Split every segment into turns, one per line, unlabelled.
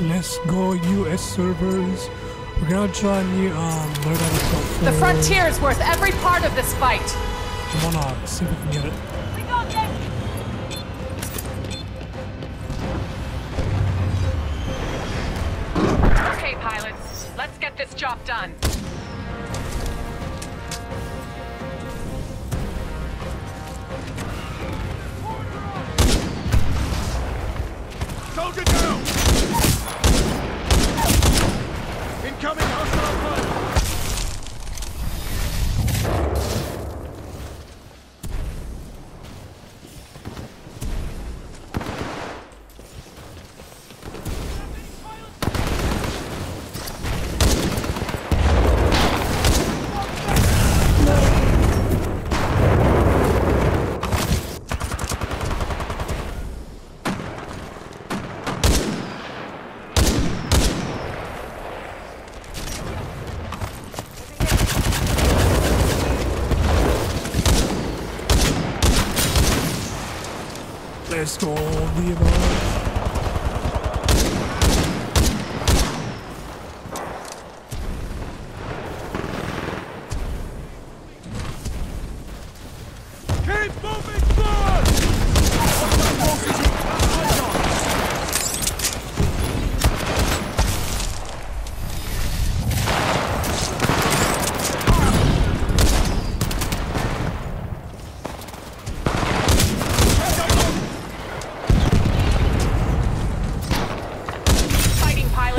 Let's go US servers. We're gonna try new um learn how to talk
The frontier is worth every part of this fight.
Come on, gonna see if we can get it.
We got this. Okay, pilots. Let's get this job done.
Soldier down! Incoming hostile pilot!
Let's go, Viva.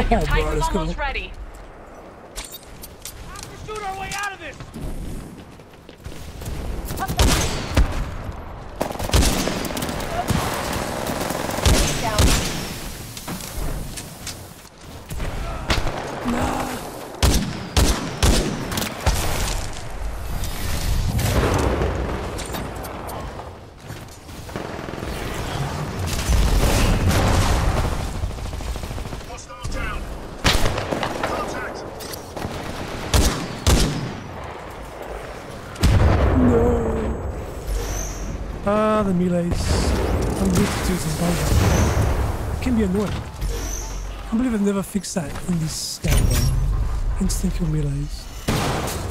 Fighting pilot, your Titan's
let's go.
almost ready.
Have to shoot our way out of this! Hostile down! Contact!
No. The melees. Combat. It can be annoying. I believe I've never fixed that in this game. kill melees.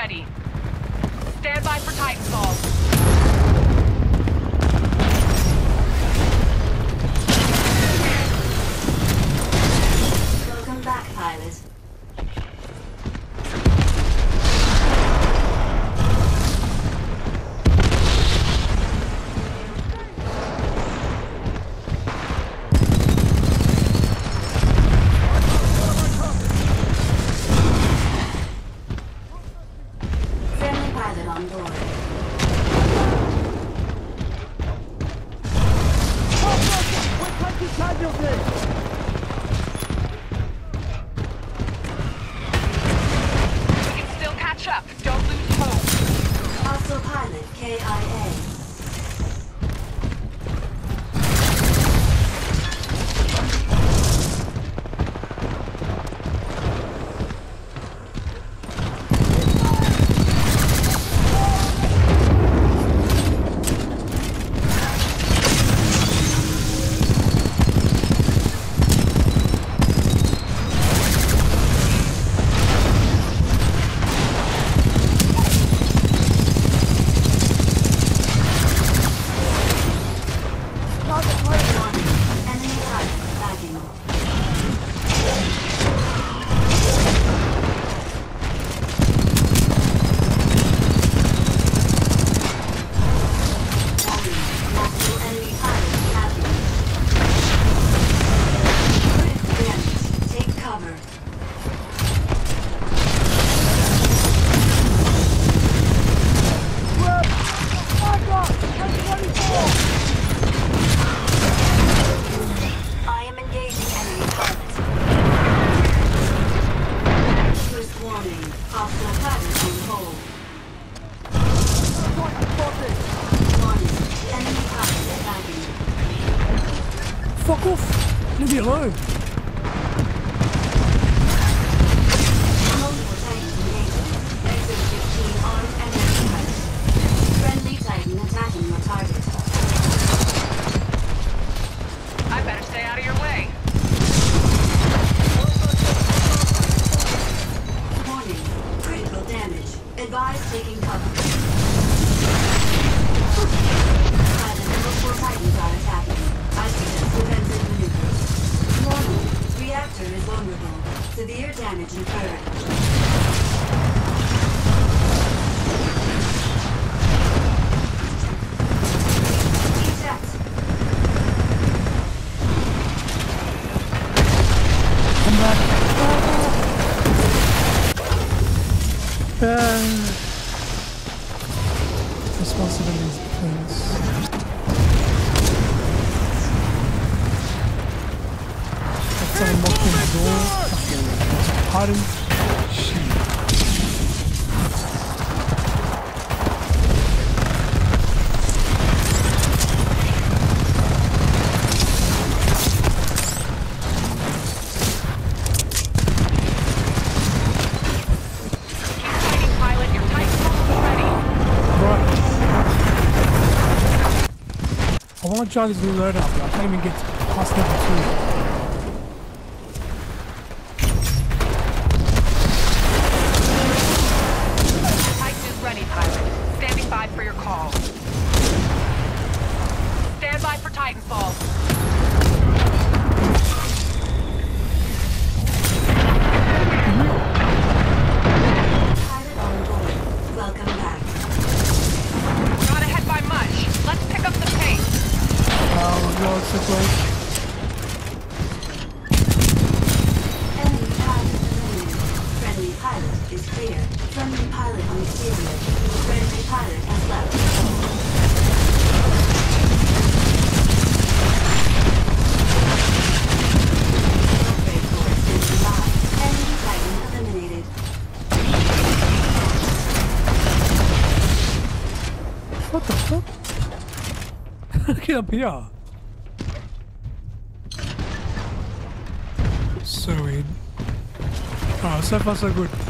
Ready. Stand by for Titanfall.
KIA. ouf! Le véreux! responsibilities, please. Let's unlock the door. Fucking. Shit.
much jobs we learn
after? I can't even get past
number 2. up
here? So weird. Ah, oh, so far so good.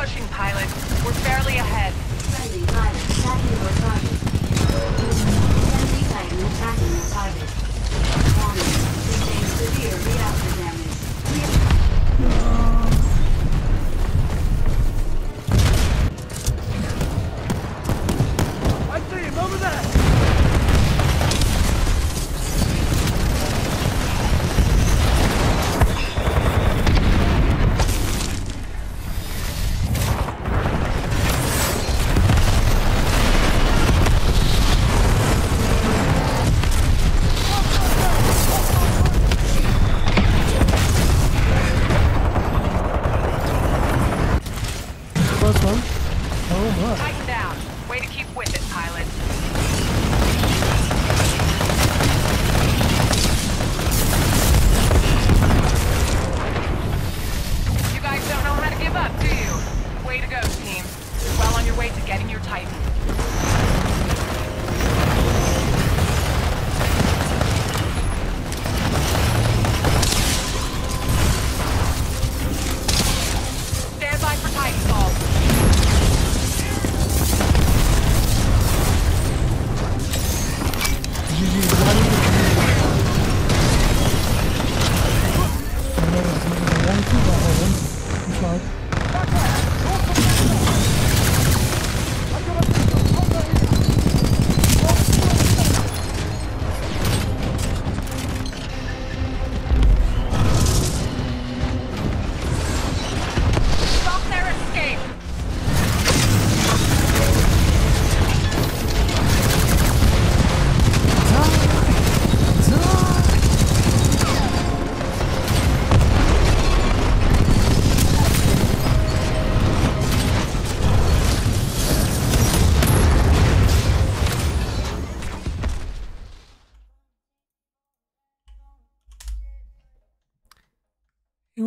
pushing, pilot. We're barely ahead. Friendly pilot attacking your target. Friendly Titan attacking your target. Warning, sustained severe reactor damage.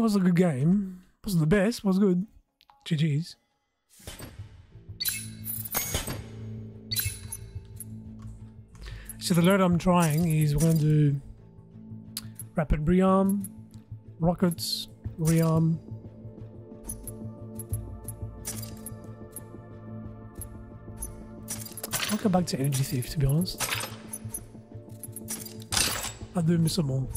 Was a good game. Wasn't the best, was good. GG's. So the load I'm trying is we're going to do rapid rearm, rockets, rearm. I'll go back to energy thief to be honest. I'll do miss them all.